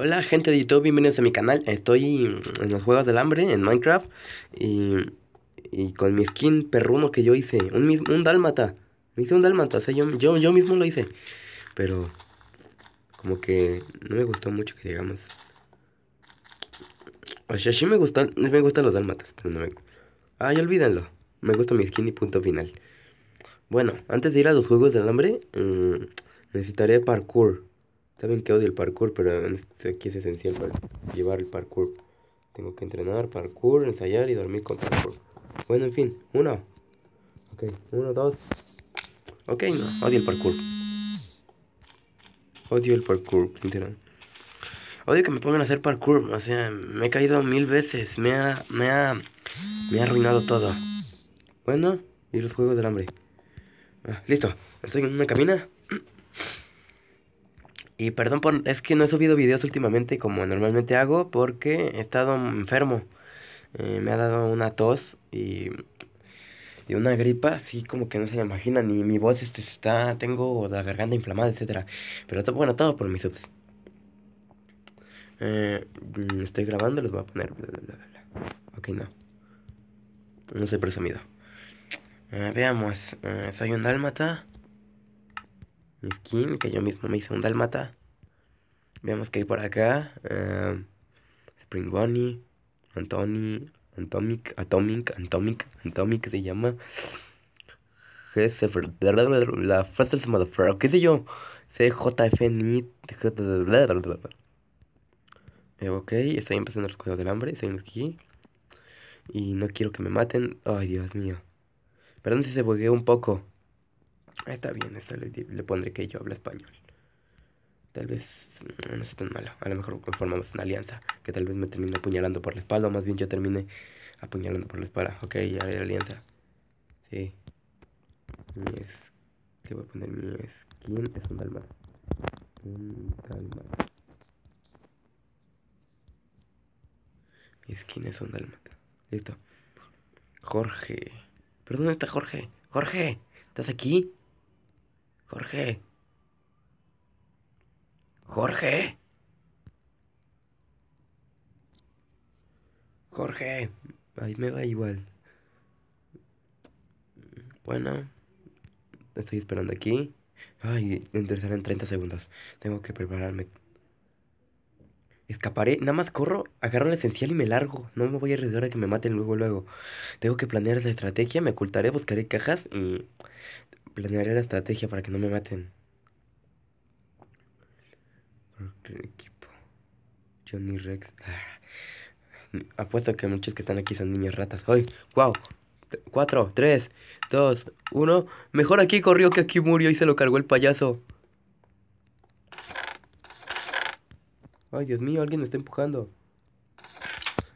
Hola gente de YouTube, bienvenidos a mi canal. Estoy en los juegos del hambre, en Minecraft. Y, y con mi skin perruno que yo hice. Un, un dálmata. Me hice un dálmata, o sea, yo, yo, yo mismo lo hice. Pero como que no me gustó mucho que digamos. O sea, sí me gustan, me gustan los dálmatas, no me... Ay, olvídenlo. Me gusta mi skin y punto final. Bueno, antes de ir a los juegos del hambre, mmm, necesitaré parkour. Saben que odio el parkour, pero aquí es esencial para llevar el parkour. Tengo que entrenar parkour, ensayar y dormir con parkour. Bueno, en fin, uno. Ok, uno, dos. Ok, no, odio el parkour. Odio el parkour, Odio que me pongan a hacer parkour, o sea, me he caído mil veces, me ha, me ha, me ha arruinado todo. Bueno, y los juegos del hambre. Ah, listo, estoy en una cabina. Y perdón por... Es que no he subido videos últimamente como normalmente hago porque he estado enfermo. Eh, me ha dado una tos y... Y una gripa, así como que no se me imagina, ni mi voz este está, tengo la garganta inflamada, etcétera. Pero todo, bueno, todo por mis subs. Eh, mm, estoy grabando, les voy a poner. Ok, no. No soy presumido. Eh, veamos. Eh, soy un dálmata mi skin, que yo mismo me hice un dalmata. Veamos que hay por acá. Uh, Spring Bunny, Antony, Atomic, Atomic, Atomic, Atomic se llama. La frase motherfucker, qué sé yo. CJFNI. Eh, ok, estoy empezando los cuidados del hambre, estoy aquí. Y no quiero que me maten. Ay, Dios mío. Perdón si se bugueó un poco. Está bien, esto le, le pondré que yo hablo español. Tal vez no sea tan malo. A lo mejor formamos una alianza. Que tal vez me termine apuñalando por la espalda. O más bien yo termine apuñalando por la espalda. Ok, ya hay alianza. Sí. Mi es... Le voy a poner mi skin. Es un dalma. Un dalmata. Mi skin es un dalmata. Listo. Jorge. ¿Pero dónde está Jorge? Jorge, ¿estás aquí? Jorge. Jorge. Jorge. Ahí me va igual. Bueno. Estoy esperando aquí. Ay, entraré en 30 segundos. Tengo que prepararme. Escaparé, nada más corro, agarro el esencial y me largo. No me voy a arriesgar a que me maten luego, luego. Tengo que planear esa estrategia, me ocultaré, buscaré cajas y planearé la estrategia para que no me maten. Equipo. Johnny Rex. Ah. Apuesto que muchos que están aquí son niños ratas. ¡Ay! ¡Wow! 4, 3, 2, 1. Mejor aquí corrió que aquí murió y se lo cargó el payaso. Ay, Dios mío, alguien me está empujando.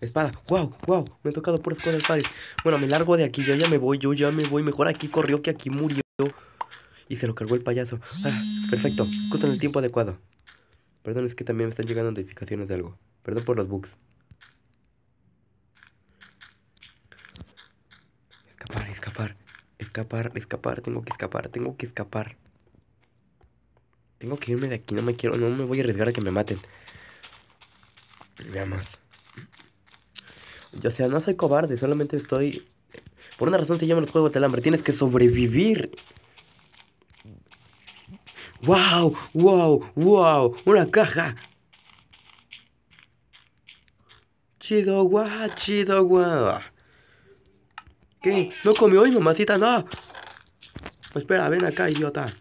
Espada, wow, wow, me he tocado puras cosas padres. Bueno, me largo de aquí, yo ya me voy, yo ya me voy. Mejor aquí corrió que aquí murió. Y se lo cargó el payaso. Ah, perfecto, justo en el tiempo adecuado. Perdón, es que también me están llegando notificaciones de algo. Perdón por los bugs. Escapar, escapar. Escapar, escapar. Tengo que escapar, tengo que escapar. Tengo que irme de aquí, no me quiero, no me voy a arriesgar a que me maten. Veamos. Yo, o sea, no soy cobarde, solamente estoy... Por una razón se llaman los juegos del hambre. Tienes que sobrevivir. ¡Wow! ¡Wow! ¡Wow! ¡Una caja! Chido, guau, chido, guau. ¿Qué? ¿No comió hoy, mamacita? No. Espera, ven acá, idiota.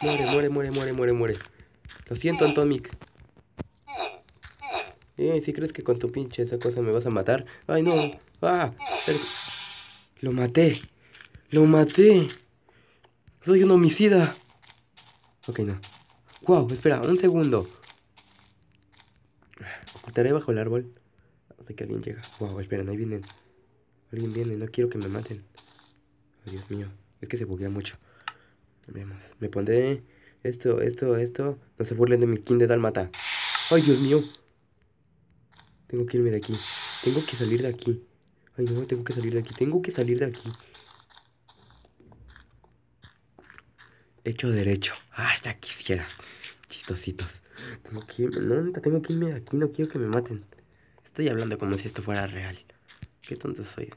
Muere, muere, muere, muere, muere, muere. Lo siento, Antomic. Eh, si crees que con tu pinche esa cosa me vas a matar. Ay, no. Ah, lo maté. Lo maté. Soy un homicida. Ok, no. Wow, espera, un segundo. Ocultaré bajo el árbol. Hasta que alguien llega. Wow, esperen, ahí vienen. Alguien viene, no quiero que me maten. Dios mío. Es que se buguea mucho. Veamos. Me pondré esto, esto, esto. No se burlen de mi skin de Dalmata. Ay, Dios mío. Tengo que irme de aquí. Tengo que salir de aquí. Ay, no, tengo que salir de aquí. Tengo que salir de aquí. Hecho derecho. Ah, ya quisiera. Chistositos. Tengo que irme. No, tengo que irme de aquí. No quiero que me maten. Estoy hablando como si esto fuera real. Qué tonto soy.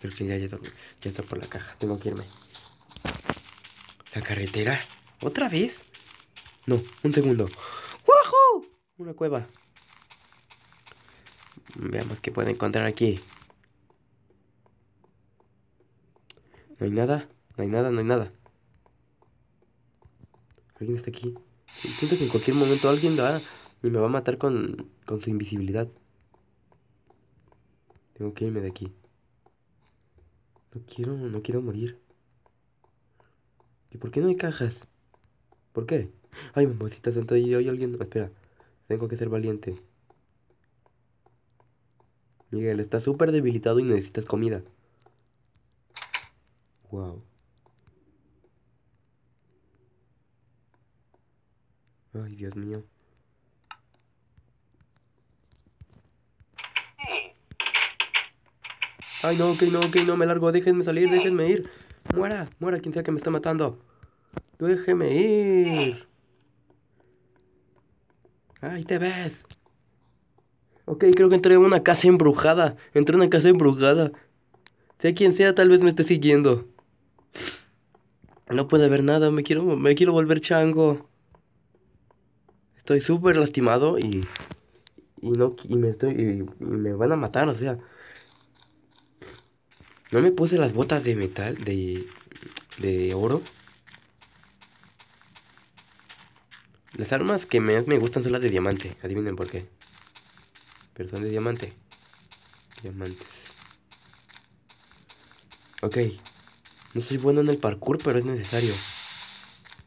Creo que ya, ya, ya está por la caja. Tengo que irme. ¿La carretera? ¿Otra vez? No, un segundo. ¡Woohoo! Una cueva. Veamos qué puedo encontrar aquí. No hay nada, no hay nada, no hay nada. Alguien está aquí. Siento que en cualquier momento alguien va y me va a matar con, con su invisibilidad. Tengo que irme de aquí. No quiero, no quiero morir. ¿Y por qué no hay cajas? ¿Por qué? Ay, mamacita santa, y hay alguien. espera, tengo que ser valiente. Miguel, estás súper debilitado y necesitas comida. Wow. Ay, Dios mío. Ay, no, ok, no, ok, no, me largo. Déjenme salir, déjenme ir. Muera, muera quien sea que me está matando. Déjeme ir. Ay, te ves. Ok, creo que entré en una casa embrujada. Entré en una casa embrujada. Sea quien sea, tal vez me esté siguiendo. No puede ver nada, me quiero, me quiero volver chango. Estoy súper lastimado y, y no y me estoy y, me van a matar, o sea. No me puse las botas de metal de de oro. Las armas que más me gustan son las de diamante. Adivinen por qué. Pero son de diamante. Diamantes. Ok. No soy bueno en el parkour, pero es necesario.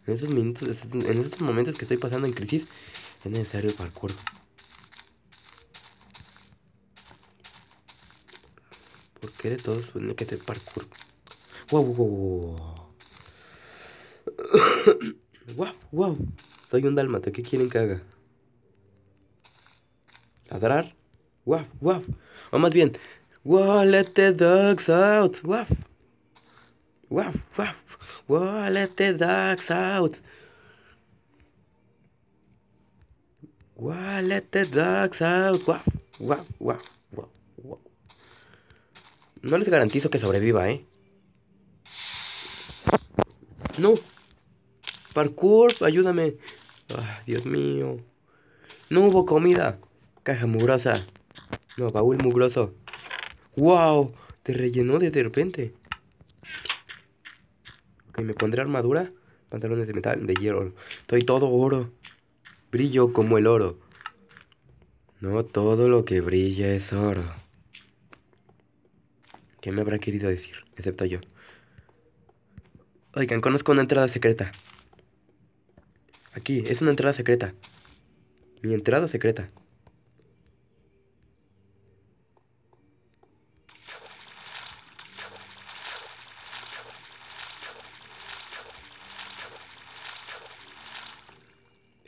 En estos, minutos, en estos momentos que estoy pasando en crisis, es necesario el parkour. ¿Por qué de todos tiene que ser parkour? Wow, wow, wow. wow, wow. Soy un dálmata, ¿qué quieren que haga? ¿Ladrar? Wow, wow. O más bien, wow, let the dogs out. Wow. Wow, wow. Wow, let the dogs out. Wow, let the dogs out. Wow, wow, wow. No les garantizo que sobreviva, ¿eh? No. Parkour, ayúdame. Ay, Dios mío. No hubo comida. Caja mugrosa. No, baúl mugroso. ¡Wow! Te rellenó de repente. Ok, me pondré armadura. Pantalones de metal, de hierro. Estoy todo oro. Brillo como el oro. No todo lo que brilla es oro. ¿Qué me habrá querido decir? Excepto yo. Oigan, conozco una entrada secreta. Aquí, es una entrada secreta. Mi entrada secreta.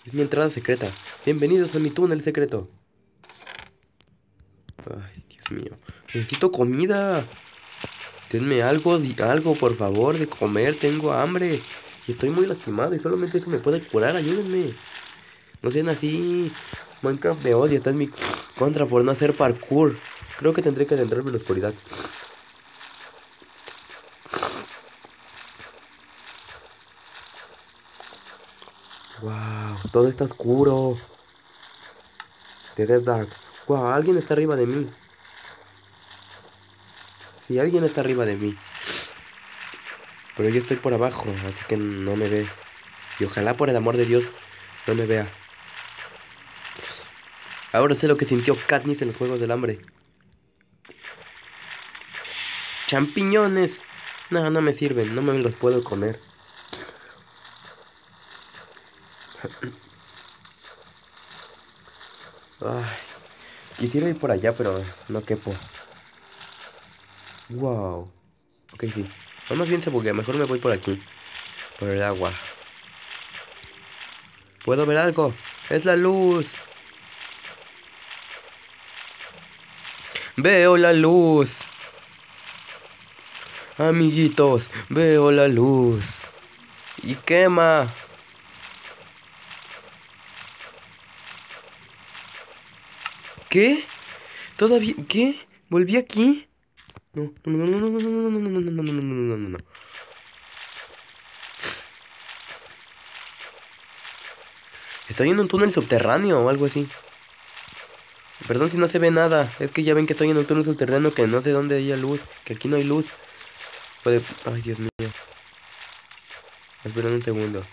Es mi entrada secreta. Bienvenidos a mi túnel secreto. Ay, Dios mío. Necesito comida. Denme algo, algo, por favor, de comer. Tengo hambre. Y estoy muy lastimado y solamente eso me puede curar. Ayúdenme. No sean así. Minecraft me odia. Está en mi contra por no hacer parkour. Creo que tendré que adentrarme en la oscuridad. Wow, todo está oscuro. The Dark. Wow, alguien está arriba de mí. Sí, alguien está arriba de mí. Pero yo estoy por abajo, así que no me ve. Y ojalá por el amor de Dios no me vea. Ahora sé lo que sintió Katniss en los Juegos del Hambre. Champiñones. No, no me sirven, no me los puedo comer. Ay, quisiera ir por allá, pero no quepo. Wow. Ok, sí. O más bien se buguea, mejor me voy por aquí. Por el agua. ¿Puedo ver algo? ¡Es la luz! Veo la luz. Amiguitos, veo la luz. Y quema. ¿Qué? ¿Todavía? ¿Qué? ¿Volví aquí? No, no, no, no, no, no, no, no, no, no, no, no, en un túnel subterráneo o algo así. Perdón si no se ve nada. Es que ya ven que estoy en un túnel subterráneo que no sé dónde hay luz. Que aquí no hay luz. Puede... Ay, Dios mío. Esperen un segundo.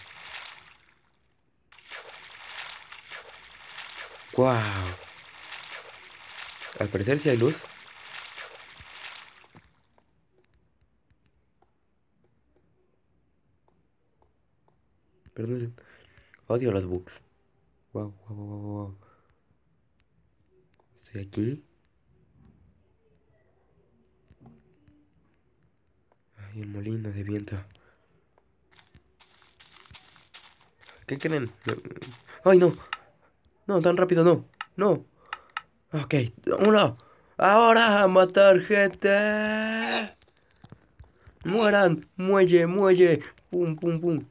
Wow. Al parecer sí hay luz. Odio los bugs. Wow, wow, wow, wow. Estoy aquí. Hay un molino de viento. ¿Qué creen? ¡Ay, no! No, tan rápido no. No. Ok, uno. Ahora a matar gente. Mueran. Muelle, muelle. Pum, pum, pum.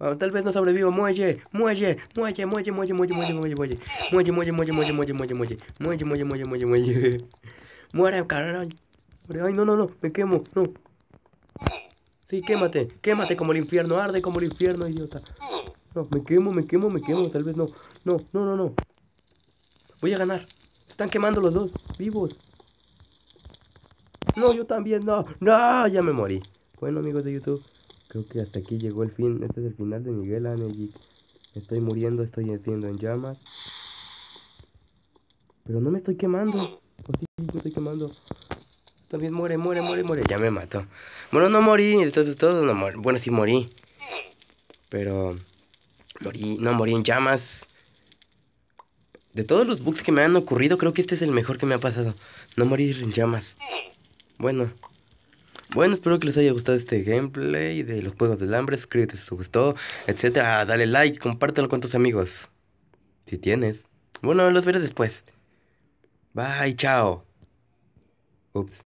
Ah, tal vez no sobreviva. Muelle, muelle, muelle, muelle, muelle, muelle, muelle, muelle, muelle. Muelle, muelle, muelle, muelle, muelle, muelle, muelle. Muelle, muelle, muelle, muelle, muelle. Muere, carajo. Ay, no, no, no. Me quemo. No. Sí, quémate. Quémate como el infierno. Arde como el infierno, idiota. No, me quemo, me quemo, me quemo. Tal vez no. No, no, no, no. Voy a ganar. Están quemando los dos. Vivos. No, yo también. No. No, ya me morí. Bueno, amigos de YouTube. Creo que hasta aquí llegó el fin. Este es el final de Miguel Anegic. Estoy muriendo, estoy haciendo en llamas. Pero no me estoy quemando. ¿O sí, me estoy quemando. También muere, muere, muere, muere. Ya me mató. Bueno, no morí. Esto es todo. No morí. Bueno, sí morí. Pero... Morí, no morí en llamas. De todos los bugs que me han ocurrido, creo que este es el mejor que me ha pasado. No morir en llamas. Bueno. Bueno, espero que les haya gustado este gameplay de los Juegos del Hambre. Suscríbete si te gustó, etcétera. Dale like, compártelo con tus amigos. Si tienes. Bueno, los veré después. Bye, chao. Ups.